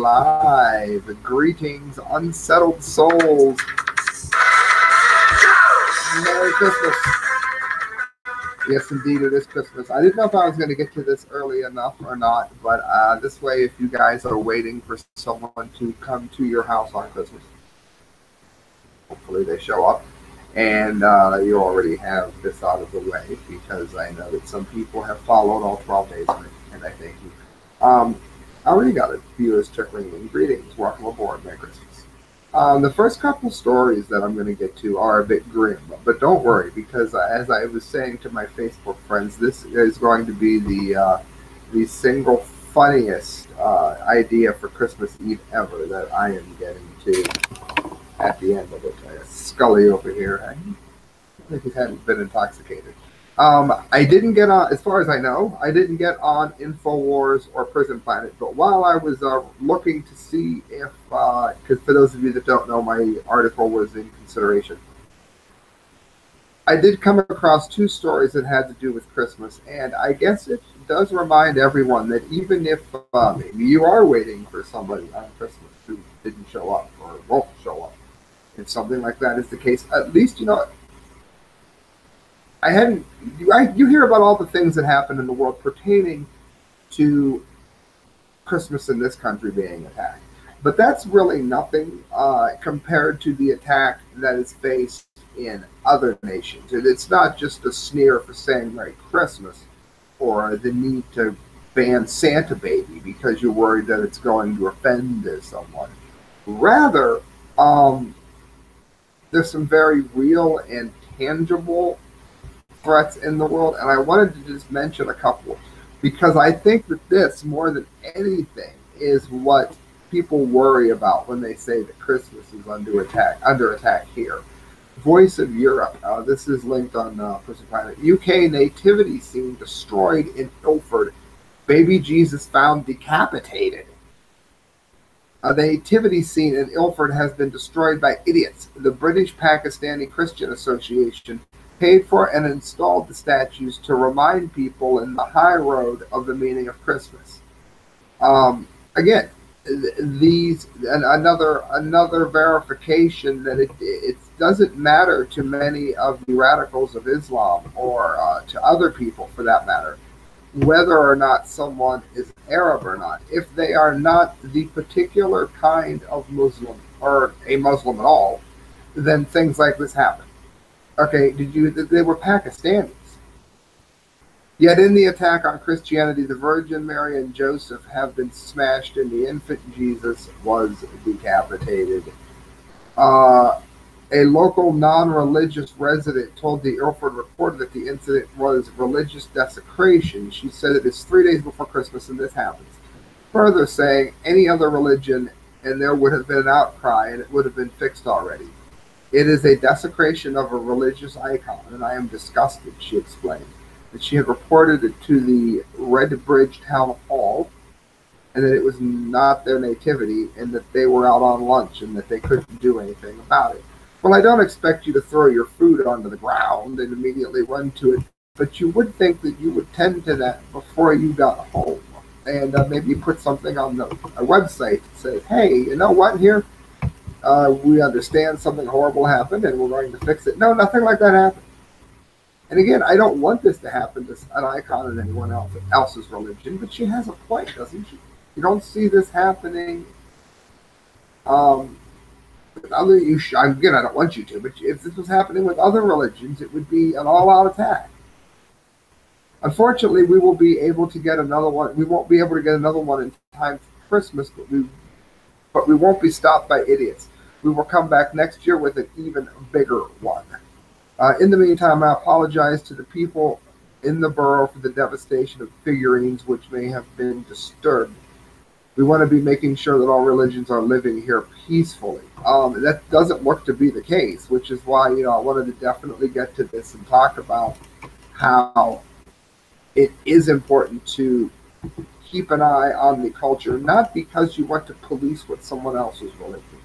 live. Greetings, unsettled souls. Merry Christmas. Yes, indeed, it is Christmas. I didn't know if I was going to get to this early enough or not, but uh, this way, if you guys are waiting for someone to come to your house on Christmas, hopefully they show up and uh, you already have this out of the way because I know that some people have followed all 12 days and I thank you. Um, already got a viewers trickling in. Greetings, welcome aboard, Merry Christmas. Um, the first couple stories that I'm going to get to are a bit grim, but don't worry because uh, as I was saying to my Facebook friends, this is going to be the uh, the single funniest uh, idea for Christmas Eve ever that I am getting to at the end of it. Scully over here, I think he hadn't been intoxicated. Um, I didn't get on, as far as I know, I didn't get on InfoWars or Prison Planet. But while I was uh, looking to see if, because uh, for those of you that don't know, my article was in consideration. I did come across two stories that had to do with Christmas, and I guess it does remind everyone that even if uh, maybe you are waiting for somebody on Christmas who didn't show up or won't show up, if something like that is the case, at least you know I hadn't. You, I, you hear about all the things that happen in the world pertaining to Christmas in this country being attacked, but that's really nothing uh, compared to the attack that is faced in other nations. And it's not just a sneer for saying Merry Christmas or the need to ban Santa Baby because you're worried that it's going to offend someone. Rather, um, there's some very real and tangible threats in the world, and I wanted to just mention a couple because I think that this, more than anything, is what people worry about when they say that Christmas is under attack. Under attack here. Voice of Europe. Uh, this is linked on uh, Planet. UK nativity scene destroyed in Ilford. Baby Jesus found decapitated. A nativity scene in Ilford has been destroyed by idiots. The British Pakistani Christian Association paid for and installed the statues to remind people in the high road of the meaning of Christmas. Um, again, these and another another verification that it it doesn't matter to many of the radicals of Islam or uh, to other people for that matter whether or not someone is Arab or not if they are not the particular kind of Muslim or a Muslim at all then things like this happen Okay, did you? They were Pakistanis. Yet in the attack on Christianity, the Virgin Mary and Joseph have been smashed, and the infant Jesus was decapitated. Uh, a local non-religious resident told the Ilford Recorder that the incident was religious desecration. She said it is three days before Christmas and this happens. Further saying any other religion and there would have been an outcry and it would have been fixed already. It is a desecration of a religious icon, and I am disgusted, she explained. That she had reported it to the Redbridge Town Hall, and that it was not their nativity, and that they were out on lunch, and that they couldn't do anything about it. Well, I don't expect you to throw your food onto the ground and immediately run to it, but you would think that you would tend to that before you got home. And uh, maybe put something on the a website that says, hey, you know what, here, uh, we understand something horrible happened and we're going to fix it. No, nothing like that happened. And again, I don't want this to happen to an icon in anyone else, else's religion, but she has a point, doesn't she? You don't see this happening. Um, with other you sh- again, I don't want you to, but if this was happening with other religions, it would be an all-out attack. Unfortunately, we will be able to get another one. We won't be able to get another one in time for Christmas, but we, but we won't be stopped by idiots. We will come back next year with an even bigger one. Uh, in the meantime, I apologize to the people in the borough for the devastation of figurines which may have been disturbed. We want to be making sure that all religions are living here peacefully. Um, that doesn't look to be the case, which is why you know I wanted to definitely get to this and talk about how it is important to keep an eye on the culture, not because you want to police what someone else is religion,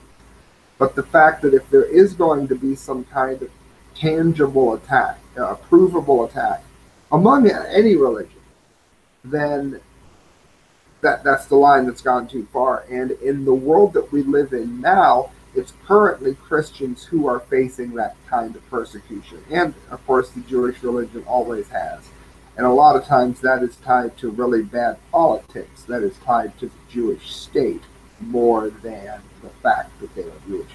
but the fact that if there is going to be some kind of tangible attack, uh, a provable attack among any religion, then that that's the line that's gone too far. And in the world that we live in now, it's currently Christians who are facing that kind of persecution. And of course, the Jewish religion always has. And a lot of times that is tied to really bad politics, that is tied to the Jewish state more than the fact that they are Jewish.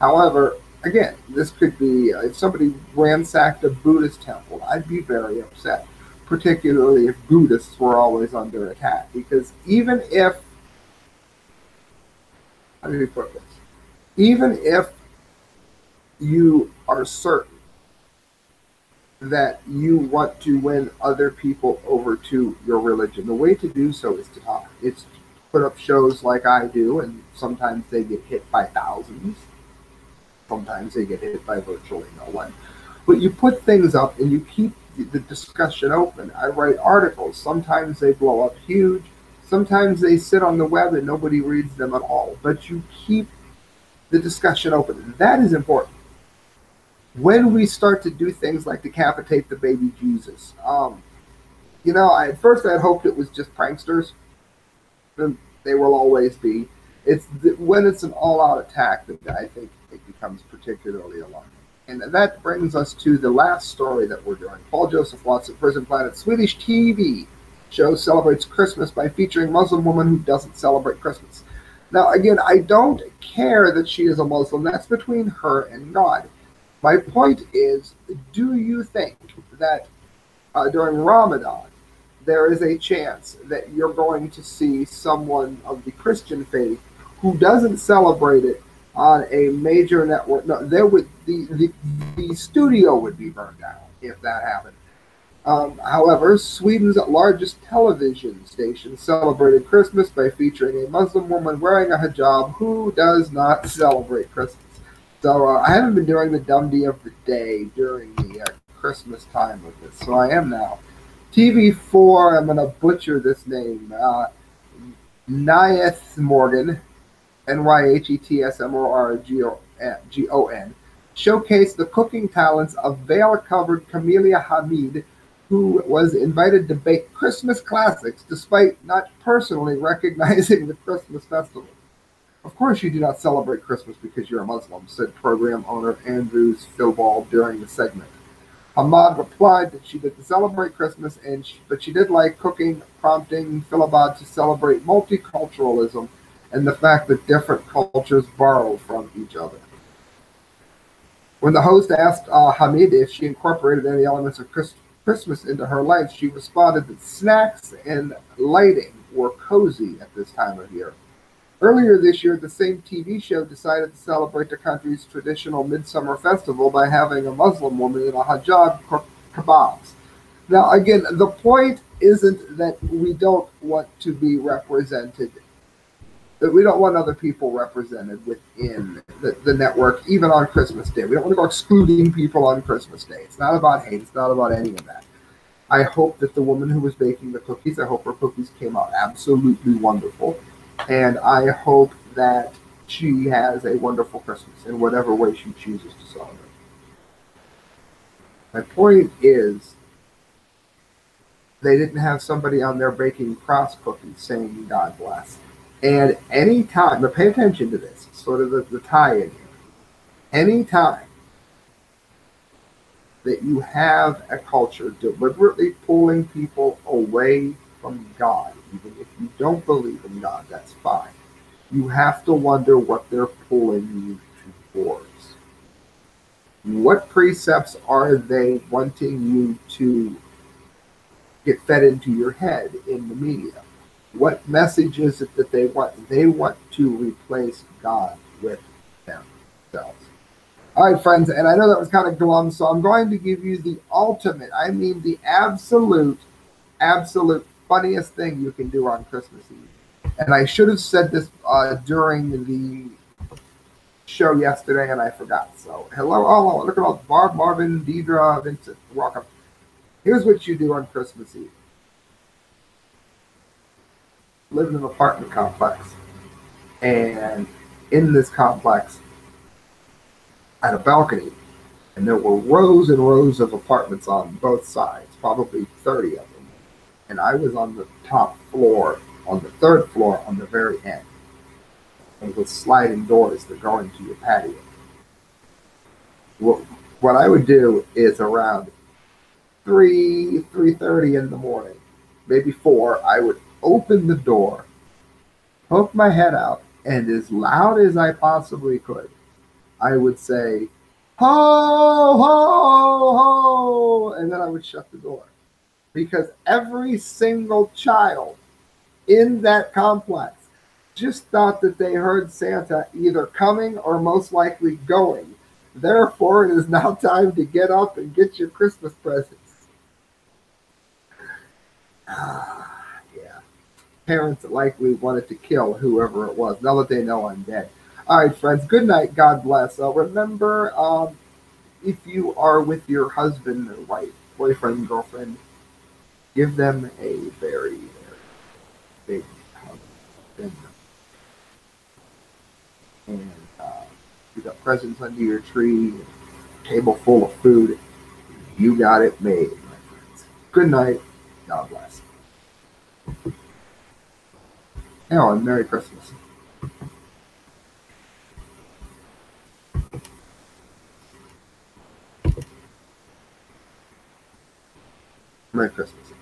However, again, this could be uh, if somebody ransacked a Buddhist temple, I'd be very upset, particularly if Buddhists were always under attack. Because even if, how do you put this? Even if you are certain that you want to win other people over to your religion, the way to do so is to talk. It's put up shows like I do, and sometimes they get hit by thousands sometimes they get hit by virtually no one. But you put things up and you keep the discussion open. I write articles. Sometimes they blow up huge. Sometimes they sit on the web and nobody reads them at all. But you keep the discussion open. That is important. When we start to do things like decapitate the baby Jesus, um, you know, I, at first I had hoped it was just pranksters. And they will always be. It's the, when it's an all-out attack that I think it becomes particularly alarming. And that brings us to the last story that we're doing. Paul Joseph Watson, Prison Planet, Swedish TV show celebrates Christmas by featuring Muslim woman who doesn't celebrate Christmas. Now, again, I don't care that she is a Muslim. That's between her and God. My point is, do you think that uh, during Ramadan there is a chance that you're going to see someone of the Christian faith who doesn't celebrate it on a major network. No, there would the, the, the studio would be burned down if that happened. Um, however, Sweden's largest television station celebrated Christmas by featuring a Muslim woman wearing a hijab who does not celebrate Christmas. So uh, I haven't been doing the Dundee of the day during the uh, Christmas time of this, so I am now. TV4, I'm going to butcher this name. Uh, Nyhets Morgan N-Y-H-E-T-S-M-O-R-G-O-N, showcased the cooking talents of veil-covered Camelia Hamid, who was invited to bake Christmas classics despite not personally recognizing the Christmas festival. Of course you do not celebrate Christmas because you're a Muslim, said program owner Andrews Philball during the segment. Ahmad replied that she didn't celebrate Christmas, and she, but she did like cooking, prompting Philabad to celebrate multiculturalism and the fact that different cultures borrow from each other. When the host asked uh, Hamid if she incorporated any elements of Christ- Christmas into her life, she responded that snacks and lighting were cozy at this time of year. Earlier this year, the same TV show decided to celebrate the country's traditional midsummer festival by having a Muslim woman in a hijab cook kebabs. Now, again, the point isn't that we don't want to be represented that we don't want other people represented within the, the network, even on Christmas Day. We don't want to go excluding people on Christmas Day. It's not about hate. It's not about any of that. I hope that the woman who was baking the cookies, I hope her cookies came out absolutely wonderful. And I hope that she has a wonderful Christmas in whatever way she chooses to celebrate. My point is, they didn't have somebody on there baking cross cookies saying God bless. And anytime, but pay attention to this, sort of the, the tie in here. Anytime that you have a culture deliberately pulling people away from God, even if you don't believe in God, that's fine. You have to wonder what they're pulling you towards. What precepts are they wanting you to get fed into your head in the media? what message is it that they want? They want to replace God with themselves. All right, friends, and I know that was kind of glum, so I'm going to give you the ultimate, I mean the absolute, absolute funniest thing you can do on Christmas Eve. And I should have said this uh, during the show yesterday, and I forgot. So, hello, hello, look at all Barb, Marvin, Deidre, Vincent, welcome. Here's what you do on Christmas Eve lived in an apartment complex. And in this complex, at a balcony, and there were rows and rows of apartments on both sides, probably 30 of them. And I was on the top floor, on the third floor, on the very end. and with sliding doors that go into your patio. What, what I would do is around three, three thirty in the morning, maybe four, I would open the door, poke my head out, and as loud as I possibly could, I would say, ho, ho, ho, and then I would shut the door. Because every single child in that complex just thought that they heard Santa either coming or most likely going. Therefore, it is now time to get up and get your Christmas presents. Ah, yeah. Parents likely wanted to kill whoever it was, now that they know I'm dead. All right, friends. Good night. God bless. Uh, remember, um, if you are with your husband or wife, boyfriend, girlfriend, give them a very, very big hug. And, uh, you got presents under your tree, table full of food. You got it made, my friends. Good night. God bless. Oh, and Merry Christmas. Merry Christmas.